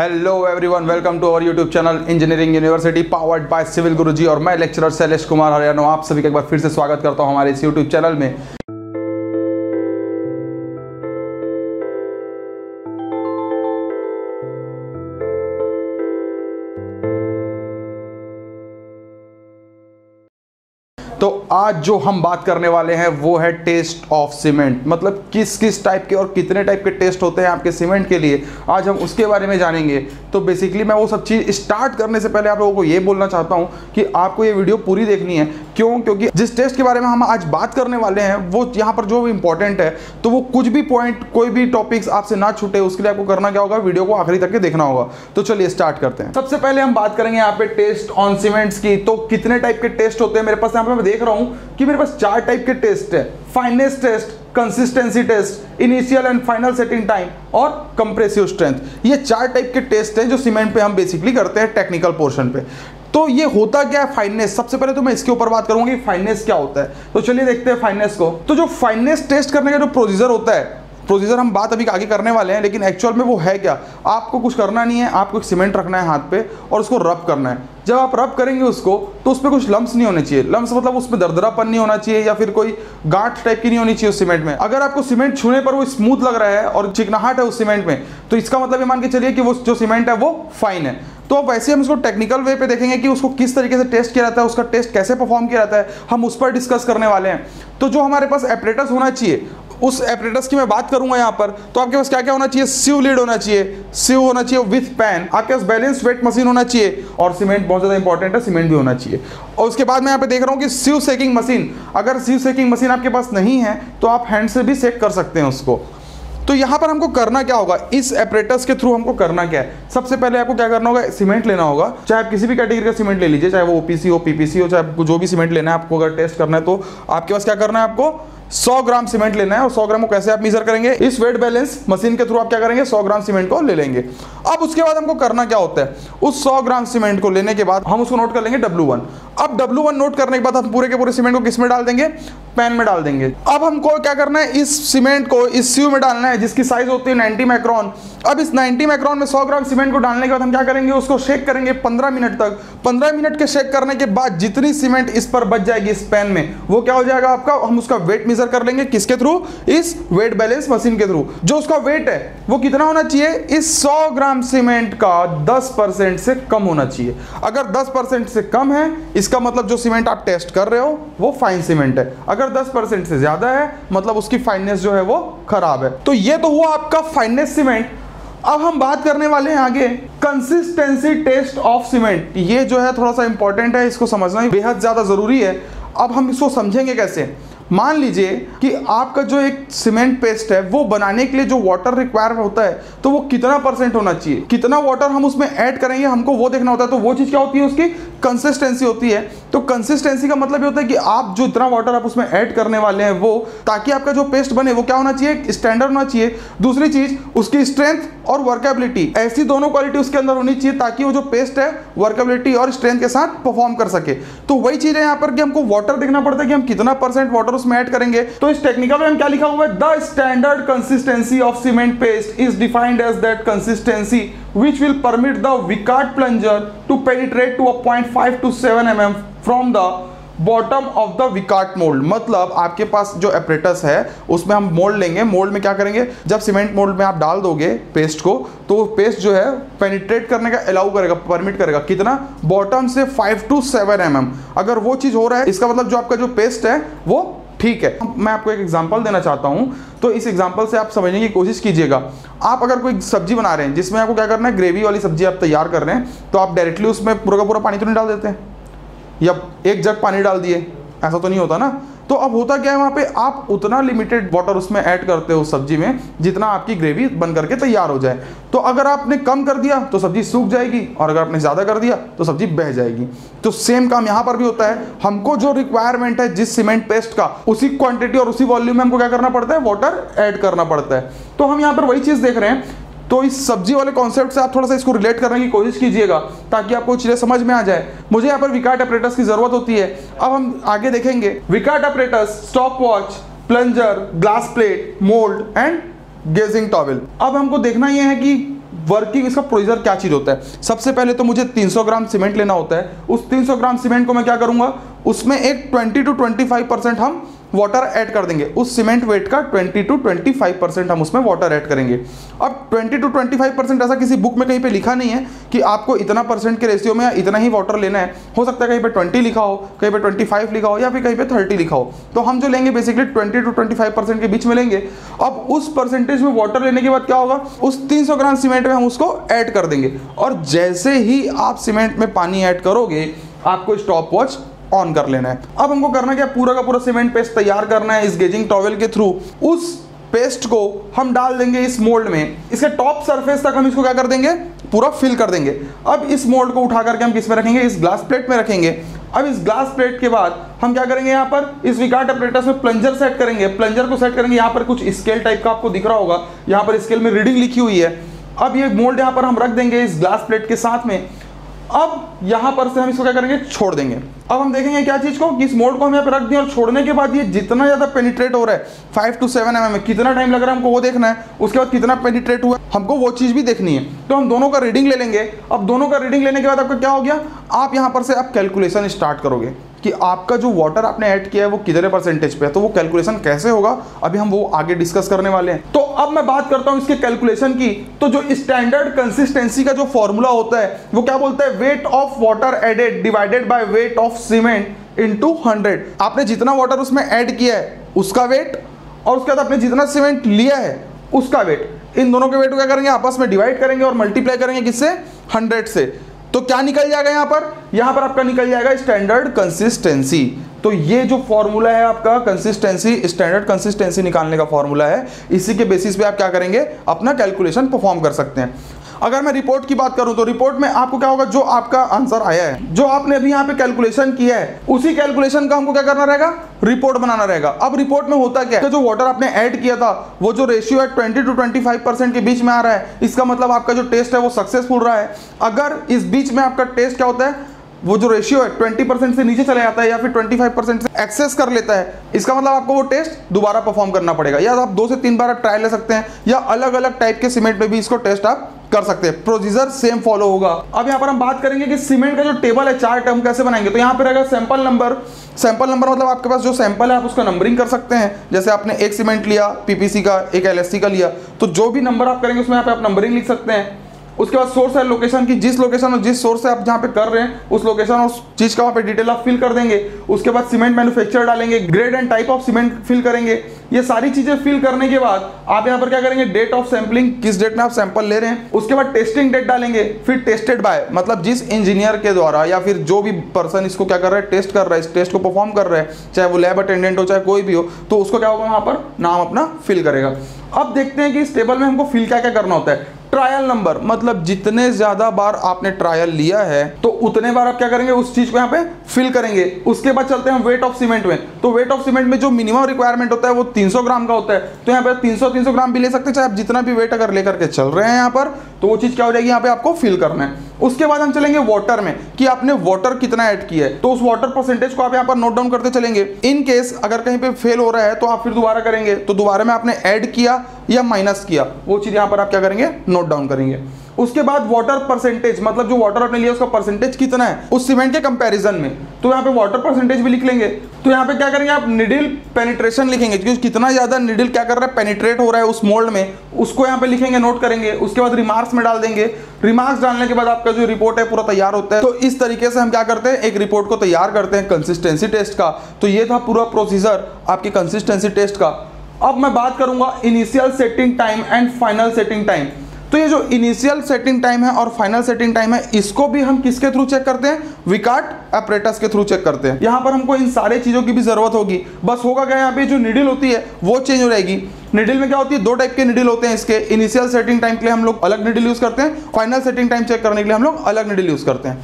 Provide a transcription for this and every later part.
Hello everyone welcome to our YouTube channel engineering university powered by civil Guruji और मैं lecturer Shailesh Kumar Haryana आप सभी का एक बार फिर से स्वागत करता हूँ हमारे इस यूट्यूब चैनल में। आज जो हम बात करने वाले हैं, वो है टेस्ट ऑफ़ सीमेंट मतलब किस किस टाइप के और कितने टाइप के टेस्ट होते हैं आपके सीमेंट के लिए, आज हम उसके बारे में जानेंगे। तो बेसिकली मैं वो सब चीज़ स्टार्ट करने से पहले आप लोगों को ये बोलना चाहता हूँ कि आपको ये वीडियो पूरी देखनी है। क्यों? क्योंकि जिस टेस्ट के बारे में हम आज बात करने वाले हैं, वो यहाँ पर जो इंपॉर्टेंट है तो वो कुछ भी पॉइंट कोई भी टॉपिक्स आपसे ना छूटे, उसके लिए आपको करना क्या होगा? वीडियो को आखिरी तक के देखना होगा। तो चलिए स्टार्ट करते हैं। सबसे पहले हम बात करेंगे यहाँ पे टेस्ट ऑन सीमेंट्स की। तो कितने टाइप के टेस्ट होते हैं? मेरे पास यहाँ पे मैं देख रहा हूँ कि मेरे पास चार टाइप के टेस्ट है। Fineness test consistency test initial and final setting time और कंप्रेसिव स्ट्रेंथ ये चार टाइप के टेस्ट हैं जो सीमेंट पे हम बेसिकली करते हैं टेक्निकल पोर्शन पे। तो ये होता क्या है? फाइननेस सबसे पहले तो मैं इसके ऊपर बात करूँगा कि फाइननेस क्या होता है। तो चलिए देखते हैं फाइननेस को। तो जो फाइननेस टेस्ट करने का जो प्रोसीजर होता है प्रोसीजर हम बात अभी आगे करने वाले हैं, लेकिन एक्चुअल में वो है क्या? आपको कुछ करना नहीं है, आपको एक सीमेंट रखना है हाथ पे और उसको रब करना है। जब आप रब करेंगे उसको तो उसमें कुछ लम्स नहीं होने चाहिए। लम्स मतलब उसमें दरदरापन नहीं होना चाहिए या फिर कोई गांठ टाइप की नहीं होनी चाहिए उस सीमेंट में। अगर आपको सीमेंट छूने पर वो स्मूथ लग रहा है और चिकनाहट है उस सीमेंट में तो इसका मतलब ये मान के चलिए कि वो जो सीमेंट है वो फाइन है। तो वैसे हम इसको टेक्निकल वे पे देखेंगे कि उसको किस तरीके से टेस्ट किया जाता है, उसका टेस्ट कैसे परफॉर्म किया जाता है, हम उस पर डिस्कस करने वाले हैं। तो जो हमारे पास एपरेटस होना चाहिए, उस एपरेटस की मैं बात करूँगा यहाँ पर तो आपके पास क्या क्या होना चाहिए? सिव लीड होना चाहिए। सिव होना चाहिए विथ पैन आपके पास बैलेंस वेट मशीन होना चाहिए और सीमेंट बहुत ज़्यादा इंपॉर्टेंट है सीमेंट भी होना चाहिए। और उसके बाद मैं यहाँ पे देख रहा हूँ कि सिव सेकिंग मशीन अगर सिव सेकिंग मशीन आपके पास नहीं है तो आप हैंड से भी सेक कर सकते हैं उसको। तो यहाँ पर हमको करना क्या होगा? इस एपरेटस के थ्रू हमको करना क्या है? सबसे पहले आपको क्या करना होगा? सीमेंट लेना होगा। चाहे आप किसी भी कैटेगरी का सीमेंट ले लीजिए, चाहे वो ओपीसी हो पीपीसी हो, चाहे आपको जो भी सीमेंट लेना है, आपको अगर टेस्ट करना है तो आपके पास क्या करना है आपको? 100 ग्राम सीमेंट लेना है। और 100 ग्राम को कैसे आप मीजर करेंगे? इस वेट बैलेंस मशीन के थ्रू आप क्या करेंगे? 100 ग्राम सीमेंट को ले लेंगे। अब उसके बाद हमको करना क्या होता है? उस 100 ग्राम सीमेंट को लेने के बाद हम उसको नोट कर लेंगे W1 अब W1 नोट करने के बाद हम पूरे के पूरे सीमेंट को किसमें डाल देंगे? पैन में डाल देंगे। अब हमको क्या करना है? इस सीमेंट को इस सीव में डालना है, जिसकी साइज़ होती है 90 माइक्रोन अब इस 90 माइक्रोन में 100 ग्राम सीमेंट को डालने के बाद हम क्या करेंगे? उसको शेक करेंगे 15 मिनट तक। 15 मिनट के शेक करने के बाद जितनी सीमेंट इस पर बच जाएगी इस पैन में, वो क्या हो जाएगा आपका? हम उसका वेट मेजर कर लेंगे। किसके थ्रू इस वेट बैलेंस मशीन के थ्रू जो उसका वेट है, वो कितना होना चाहिए? इस सौ ग्राम सीमेंट का 10 परसेंट से कम होना चाहिए। अगर 10 परसेंट से कम है इसका मतलब जो सीमेंट आप टेस्ट कर रहे हो, वो फाइन सीमेंट है। अगर 10 परसेंट से ज़्यादा है मतलब उसकी फाइननेस जो है वो खराब है। तो ये तो हुआ आपका फाइननेस सीमेंट अब हम बात करने वाले हैं आगे। कंसिस्टेंसी टेस्ट ऑफ़ सीमेंट ये जो है थोड़ा सा इंपॉर्टेंट है, इसको समझना बेहद ज़्यादा ज़रूरी है। अब हम इसको समझेंगे कैसे? मान लीजिए कि आपका जो एक सीमेंट पेस्ट है, वो बनाने के लिए जो वाटर रिक्वायर होता है तो वो कितना परसेंट होना चाहिए? कितना वाटर हम उसमें ऐड करेंगे, हमको वो देखना होता है तो वो चीज़ क्या होती है उसकी? कंसिस्टेंसी होती है। तो कंसिस्टेंसी का मतलब ये होता है कि आप जो इतना वाटर आप उसमें ऐड करने वाले हैं, वो, ताकि आपका जो पेस्ट बने, वो क्या होना चाहिए? स्टैंडर्ड होना चाहिए। दूसरी चीज़, उसकी स्ट्रेंथ और वर्केबिलिटी ऐसी दोनों क्वालिटी उसके अंदर होनी चाहिए, ताकि वो जो पेस्ट है वर्केबिलिटी और स्ट्रेंथ के साथ परफॉर्म कर सके। तो वही चीज़ है यहाँ पर कि हमको वाटर देखना पड़ता है कि हम कितना परसेंट वाटर उसमें ऐड करेंगे। तो इस टेक्निकल में क्या लिखा हुआ है? The standard consistency of cement paste is defined as that consistency which will permit the Vickert plunger to penetrate to a 0.5 to 7 mm from the bottom of the Vicat mould मतलब आपके पास जो apparatus है, उसमें हम mould लेंगे। Mould में क्या करेंगे? जब सीमेंट मोल्ड में आप डाल दोगे पेस्ट को तो पेस्ट जो है पेनिट्रेट करने का अलाउ करेगा परमिट करेगा। कितना? बॉटम से 5 टू 7 एम mm. अगर वो चीज़ हो रहा है, इसका मतलब जो आपका जो पेस्ट है, वो ठीक है। मैं आपको एक एग्ज़ाम्पल देना चाहता हूँ। तो इस एग्ज़ाम्पल से आप समझने की कोशिश कीजिएगा। आप अगर कोई सब्ज़ी बना रहे हैं, जिसमें आपको क्या करना है ग्रेवी वाली सब्ज़ी आप तैयार कर रहे हैं तो आप डायरेक्टली उसमें पूरा का पूरा पानी तो नहीं डाल देते? या एक जग पानी डाल दिए? ऐसा तो नहीं होता ना? तो अब होता क्या है वहाँ पे? आप उतना लिमिटेड वाटर उसमें ऐड करते हो सब्ज़ी में, जितना आपकी ग्रेवी बन करके तैयार हो जाए। तो अगर आपने कम कर दिया तो सब्ज़ी सूख जाएगी, और अगर आपने ज़्यादा कर दिया तो सब्ज़ी बह जाएगी। तो सेम काम यहाँ पर भी होता है। हमको जो रिक्वायरमेंट है, जिस सीमेंट पेस्ट का, उसी क्वांटिटी और उसी वॉल्यूम में हमको क्या करना पड़ता है? वाटर ऐड करना पड़ता है। तो हम यहाँ पर वही चीज़ देख रहे हैं। तो इस सब्ज़ी वाले कॉन्सेप्ट से आप थोड़ा सा इसको रिलेट करने की कोशिश कीजिएगा, ताकि आपको चीज़ें समझ में आ जाए। मुझे यहाँ पर विकाट ऑपरेटर्स की ज़रूरत होती है। अब हम आगे देखेंगे। Vicat operators stop watch plunger glass plate mould and gauging towel अब हमको देखना यह है कि वर्किंग इसका प्रोसीजर क्या चीज़ होता है। सबसे पहले तो मुझे 300 ग्राम सीमेंट लेना होता है। उस 300 ग्राम सीमेंट को मैं क्या करूँगा? उसमें एक 20 टू 25 परसेंट हम वाटर ऐड कर देंगे। उस सीमेंट वेट का 20 टू 25 परसेंट हम उसमें वाटर ऐड करेंगे। अब 20 टू 25 परसेंट ऐसा किसी बुक में कहीं पे लिखा नहीं है कि आपको इतना परसेंट के रेशियो में इतना ही वाटर लेना है। हो सकता है कहीं पे 20 लिखा हो, कहीं पे 25 लिखा हो या फिर कहीं पे 30 लिखा हो। तो हम जो लेंगे बेसिकली 20 टू 25 परसेंट के बीच में लेंगे। अब उस परसेंटेज में वाटर लेने के बाद क्या होगा? उस 300 ग्राम सीमेंट में हम उसको ऐड कर देंगे। और जैसे ही आप सीमेंट में पानी ऐड करोगे, आपको स्टॉप वॉच ऑन कर लेना है। अब हमको करना क्या पूरा का पूरा सीमेंट पेस्ट तैयार करना है इस गेजिंग टॉवेल के थ्रू उस पेस्ट को हम डाल देंगे इस मोल्ड में। इसके टॉप सरफेस तक हम इसको क्या कर देंगे? पूरा फिल कर देंगे। अब इस मोल्ड को उठा करके हम किसमें रखेंगे? इस ग्लास प्लेट में रखेंगे। अब इस ग्लास प्लेट के बाद हम क्या करेंगे यहाँ पर? इस विकाट ऑपरेटर्स में प्लंजर सेट करेंगे। प्लंजर को सेट करेंगे। यहाँ पर कुछ स्केल टाइप का आपको दिख रहा होगा। यहाँ पर स्केल में रीडिंग लिखी हुई है। अब ये मोल्ड यहाँ पर हम रख देंगे इस ग्लास प्लेट के साथ में। अब यहाँ पर से हम इसको क्या करेंगे? छोड़ देंगे। अब हम देखेंगे क्या चीज़ को? कि इस मोड को हम यहाँ पे रख दिया और छोड़ने के बाद ये जितना ज़्यादा पेनिट्रेट हो रहा है फाइव टू सेवन एम में, कितना टाइम लग रहा है हमको वो देखना है, उसके बाद कितना पेनिट्रेट हुआ हमको वो चीज़ भी देखनी है। तो हम दोनों का रीडिंग ले लेंगे। अब दोनों का रीडिंग लेने के बाद आपका क्या हो गया? आप यहाँ पर से आप कैलकुलेशन स्टार्ट करोगे कि आपका जो वाटर आपने ऐड किया है वो कितने परसेंटेज पे है? तो वो कैलकुलेशन कैसे होगा? अभी हम वो आगे डिस्कस करने वाले हैं। तो अब मैं बात करता हूँ इसके कैलकुलेशन की। तो जो स्टैंडर्ड कंसिस्टेंसी का जो फॉर्मूला होता है, वो क्या बोलता है? Weight of water added divided by weight of cement into 100 आपने जितना वाटर उसमें ऐड किया है, उसका वेट और उसके बाद आपने जितना सीमेंट लिया है, उसका वेट इन दोनों के वेट को क्या करेंगे? आपस में डिवाइड करेंगे और मल्टीप्लाई करेंगे किससे? 100 से। तो क्या निकल जाएगा यहाँ पर? यहाँ पर आपका निकल जाएगा स्टैंडर्ड कंसिस्टेंसी तो ये जो फॉर्मूला है आपका कंसिस्टेंसी स्टैंडर्ड कंसिस्टेंसी निकालने का फॉर्मूला है, इसी के बेसिस पे आप क्या करेंगे? अपना कैलकुलेशन परफॉर्म कर सकते हैं। अगर मैं रिपोर्ट की बात करूँ तो रिपोर्ट में आपको क्या होगा? जो आपका आंसर आया है, जो आपने अभी यहाँ पे कैलकुलेशन किया है, उसी कैलकुलेशन का हमको क्या करना रहेगा? रिपोर्ट बनाना रहेगा। अब रिपोर्ट में होता क्या है? जो वाटर आपने ऐड किया था, वो जो रेशियो है ट्वेंटी टू ट्वेंटी परसेंट के बीच में आ रहा है। इसका मतलब आपका जो टेस्ट है, वो सक्सेसफुल रहा है। अगर इस बीच में आपका टेस्ट क्या होता है? वो जो रेशियो है 20 परसेंट से नीचे चला जाता है या फिर 25 परसेंट से एक्सेस कर लेता है, इसका मतलब आपको वो टेस्ट दोबारा परफॉर्म करना पड़ेगा। या आप दो से तीन बार ट्रायल ले सकते हैं, या अलग अलग टाइप के सीमेंट में भी इसको टेस्ट आप कर सकते हैं। प्रोसीजर सेम फॉलो होगा। अब यहाँ पर हम बात करेंगे कि सीमेंट का जो टेबल है, चार टर्म कैसे बनाएँगे। तो यहाँ पर रहेगा सैंपल नंबर सैंपल नंबर मतलब आपके पास जो सैंपल है, आप उसका नंबरिंग कर सकते हैं। जैसे आपने एक सीमेंट लिया पीपीसी का, एक एलएससी का लिया तो जो भी नंबर आप करेंगे, उसमें आप नंबरिंग लिख सकते हैं। उसके बाद सोर्स है लोकेशन की जिस लोकेशन और जिस सोर्स से आप जहाँ पे कर रहे हैं, उस लोकेशन और चीज़ का वहाँ पे डिटेल आप फिल कर देंगे। उसके बाद सीमेंट मैन्युफैक्चर डालेंगे grade and type of cement fill करेंगे। ये सारी चीज़ें फिल करने के बाद आप यहाँ पर क्या करेंगे? डेट ऑफ़ सैंपलिंग किस डेट में आप सैंपल ले रहे हैं? उसके बाद टेस्टिंग डेट डालेंगे, फिर टेस्टेड बाय मतलब जिस इंजीनियर के द्वारा या फिर जो भी पर्सन इसको क्या कर रहा है टेस्ट कर रहा है, इस टेस्ट को परफॉर्म कर रहा है, चाहे वो लैब अटेंडेंट हो, चाहे कोई भी हो तो उसको क्या होगा वहाँ पर? नाम अपना फिल करेगा। अब देखते हैं कि इस टेबल में हमको फिल क्या क्या करना होता है। ट्रायल नंबर मतलब जितने ज़्यादा बार आपने ट्रायल लिया है तो उतने बार आप क्या करेंगे? उस चीज़ को यहाँ पे फिल करेंगे। उसके बाद चलते हैं वेट ऑफ़ सीमेंट में। तो वेट ऑफ़ सीमेंट में जो मिनिमम रिक्वायरमेंट होता है, वो 300 ग्राम का होता है। तो यहाँ पे 300 300 ग्राम भी ले सकते हैं, चाहे आप जितना भी वेट अगर लेकर के चल रहे हैं यहाँ पर तो वो चीज़ क्या हो जाएगी? यहाँ पे आपको फिल करना है। उसके बाद हम चलेंगे वाटर में, कि आपने वाटर कितना ऐड किया है। तो उस वाटर परसेंटेज को आप यहाँ पर नोट डाउन करते चलेंगे। इन केस अगर कहीं पे फेल हो रहा है तो आप फिर दोबारा करेंगे। तो दोबारा में आपने ऐड किया या माइनस किया। वो चीज़ यहाँ पर आप क्या करेंगे? नोट डाउन करेंगे। उसके बाद वाटर परसेंटेज मतलब जो वाटर आपने लिया उसका परसेंटेज कितना है? उस सीमेंट के कंपैरिजन में। तो यहाँ पे वाटर परसेंटेज भी लिख लेंगे। तो यहाँ पे क्या करेंगे आप? निडिल पेनिट्रेशन लिखेंगे। क्योंकि कितना ज़्यादा निडिल क्या कर रहा है? पेनिट्रेट हो रहा है उस मोल्ड में। उसको यहाँ पे लिखेंगे नोट करेंगे। उसके बाद रिमार्क्स में डाल देंगे। रिमार्क्स डालने के बाद आपका जो रिपोर्ट है, पूरा तैयार होता है। तो इस तरीके से हम क्या करते हैं? एक रिपोर्ट को तैयार करते हैं कंसिस्टेंसी टेस्ट का। तो ये था पूरा प्रोसीजर आपके कंसिस्टेंसी टेस्ट का। अब मैं बात करूँगा initial setting time and final setting time तो ये जो इनिशियल सेटिंग टाइम है और फाइनल सेटिंग टाइम है, इसको भी हम किसके थ्रू चेक करते हैं? विकाट अपरेटस के थ्रू चेक करते हैं। यहाँ पर हमको इन सारे चीज़ों की भी ज़रूरत होगी। बस होगा क्या यहाँ पे? जो निडिल होती है, वो चेंज हो जाएगी। निडिल में क्या होती है? दो टाइप के निडिल होते हैं इसके। इनिशियल सेटिंग टाइम के लिए हम लोग अलग निडिल यूज़ करते हैं। फाइनल सेटिंग टाइम चेक करने के लिए हम लोग अलग निडिल यूज़ करते हैं।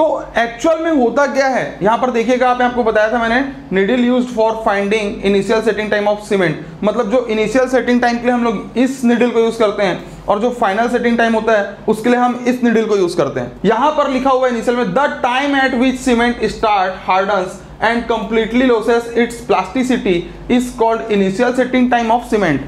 तो एक्चुअल में होता क्या है? यहाँ पर देखिएगा, आपने आपको बताया था मैंने needle use for finding initial setting time of cement मतलब जो इनिशियल सेटिंग टाइम के लिए हम लोग इस निडिल को यूज़ करते हैं, और जो फाइनल सेटिंग टाइम होता है, उसके लिए हम इस निडिल को यूज़ करते हैं। यहाँ पर लिखा हुआ इनिशियल में the time at which cement start hardens and completely loses its plasticity is called initial setting time of cement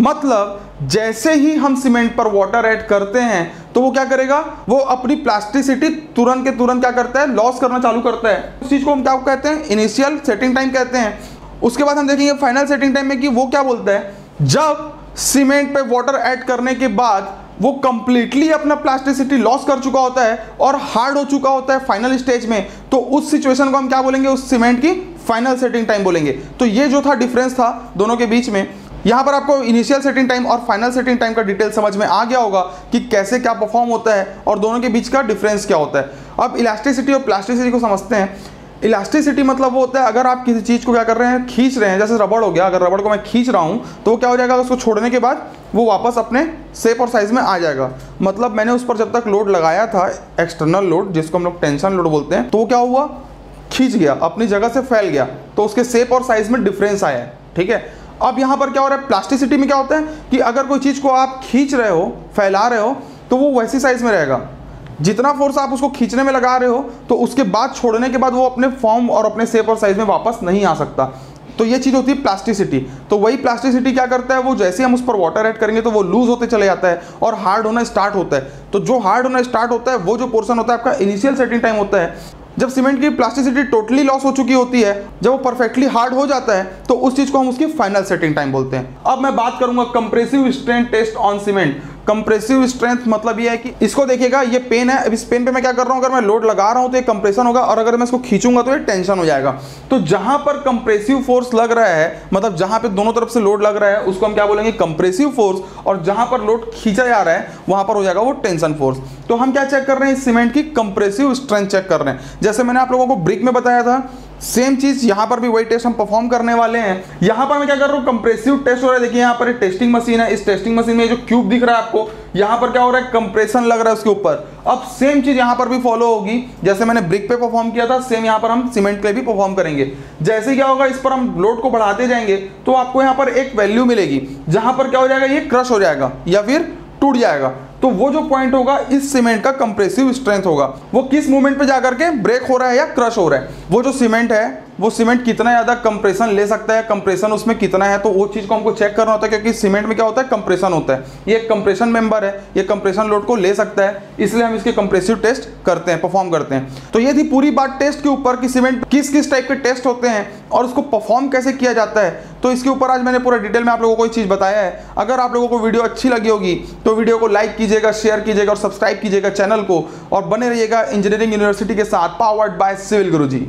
मतलब जैसे ही हम सीमेंट पर वाटर ऐड करते हैं तो वो क्या करेगा? वो अपनी प्लास्टिसिटी तुरंत के तुरंत क्या करता है? लॉस करना चालू करता है। उस चीज़ को हम क्या कहते हैं? इनिशियल सेटिंग टाइम कहते हैं। उसके बाद हम देखेंगे फाइनल सेटिंग टाइम में कि वो क्या बोलता है? जब सीमेंट पे वाटर ऐड करने के बाद वो कंप्लीटली अपना प्लास्टिसिटी लॉस कर चुका होता है और हार्ड हो चुका होता है फाइनल स्टेज में तो उस सिचुएशन को हम क्या बोलेंगे? उस सीमेंट की फाइनल सेटिंग टाइम बोलेंगे। तो ये जो था डिफरेंस था दोनों के बीच में। यहाँ पर आपको इनिशियल सेटिंग टाइम और फाइनल सेटिंग टाइम का डिटेल समझ में आ गया होगा कि कैसे क्या परफॉर्म होता है और दोनों के बीच का डिफरेंस क्या होता है। अब इलास्टिसिटी और प्लास्टिसिटी को समझते हैं। इलास्टिसिटी मतलब वो होता है, अगर आप किसी चीज़ को क्या कर रहे हैं, खींच रहे हैं, जैसे रबड़ हो गया, अगर रबड़ को मैं खींच रहा हूँ तो वो क्या हो जाएगा, उसको छोड़ने के बाद वो वापस अपने सेप और साइज़ में आ जाएगा। मतलब मैंने उस पर जब तक लोड लगाया था एक्सटर्नल लोड जिसको हम लोग टेंशन लोड बोलते हैं तो वो क्या हुआ? खींच गया, अपनी जगह से फैल गया तो उसके सेप और साइज़ में डिफरेंस आया, ठीक है? अब यहाँ पर क्या हो रहा है? प्लास्टिसिटी में क्या होता है? कि अगर कोई चीज़ को आप खींच रहे हो, फैला रहे हो तो वो वैसी साइज़ में रहेगा। जितना फोर्स आप उसको खींचने में लगा रहे हो तो उसके बाद छोड़ने के बाद वो अपने फॉर्म और अपने सेप और साइज़ में वापस नहीं आ सकता। तो ये चीज़ होती है प्लास्टिसिटी तो वही प्लास्टिसिटी क्या करता है? वो जैसे हम उस पर वाटर ऐड करेंगे तो वो लूज होते चले जाता है और हार्ड होना स्टार्ट होता है। तो जो हार्ड होना स्टार्ट होता है, वो जो पोर्सन होता है, आपका इनिशियल सेटिंग टाइम होता है। जब सीमेंट की प्लास्टिसिटी टोटली लॉस हो चुकी होती है, जब वो परफेक्टली हार्ड हो जाता है तो उस चीज़ को हम उसकी फाइनल सेटिंग टाइम बोलते हैं। अब मैं बात करूँगा compressive strength test on cement compressive strength मतलब ये है कि इसको देखिएगा, ये पेन है। अब इस पेन पे मैं क्या कर रहा हूँ? अगर मैं लोड लगा रहा हूँ तो ये कंप्रेशन होगा और अगर मैं इसको खींचूँगा तो ये टेंशन हो जाएगा। तो जहाँ पर कंप्रेसिव फोर्स लग रहा है मतलब जहाँ पे दोनों तरफ़ से लोड लग रहा है, उसको हम क्या बोलेंगे? कंप्रेसिव फोर्स और जहाँ पर लोड खींचा जा रहा है, वहाँ पर हो जाएगा वो टेंशन फोर्स तो हम क्या चेक कर रहे हैं इस सीमेंट की? कंप्रेसिव स्ट्रेंथ चेक कर रहे हैं। जैसे मैंने आप लोगों को ब्रिक में बताया था सेम चीज़ यहाँ पर भी वही टेस्ट हम परफॉर्म करने वाले हैं। यहाँ पर मैं क्या कर रहा हूँ? कंप्रेसिव टेस्ट हो रहा है। देखिए, यहाँ पर एक टेस्टिंग मशीन है। इस टेस्टिंग मशीन में जो क्यूब दिख रहा है आपको, यहाँ पर क्या हो रहा है? कंप्रेशन लग रहा है उसके ऊपर। अब सेम चीज़ यहाँ पर भी फॉलो होगी। जैसे मैंने ब्रिक पे परफॉर्म किया था सेम यहाँ पर हम सीमेंट पे भी परफॉर्म करेंगे। जैसे क्या होगा, इस पर हम लोड को बढ़ाते जाएँगे तो आपको यहाँ पर एक वैल्यू मिलेगी, जहाँ पर क्या हो जाएगा? ये क्रश हो जाएगा, या फिर टूट जाएगा। तो वो जो पॉइंट होगा, इस सीमेंट का कंप्रेसिव स्ट्रेंथ होगा। वो किस मूवमेंट पे जाकर के ब्रेक हो रहा है या क्रश हो रहा है? वो जो सीमेंट है वो सीमेंट कितना ज़्यादा कंप्रेशन ले सकता है कंप्रेशन उसमें कितना है तो वो चीज़ को हमको चेक करना होता है, क्योंकि सीमेंट में क्या होता है? कंप्रेशन होता है। ये कंप्रेशन मेंबर है, ये कंप्रेशन लोड को ले सकता है, इसलिए हम इसके कंप्रेसिव टेस्ट करते हैं परफॉर्म करते हैं। तो ये थी पूरी बात टेस्ट के ऊपर कि सीमेंट किस किस टाइप के टेस्ट होते हैं और उसको परफॉर्म कैसे किया जाता है। तो इसके ऊपर आज मैंने पूरा डिटेल में आप लोगों को ये चीज़ बताया है। अगर आप लोगों को वीडियो अच्छी लगी होगी तो वीडियो को लाइक कीजिएगा शेयर कीजिएगा और सब्सक्राइब कीजिएगा चैनल को। और बने रहिएगा इंजीनियरिंग यूनिवर्सिटी के साथ पावर्ड बाय सिविल गुरुजी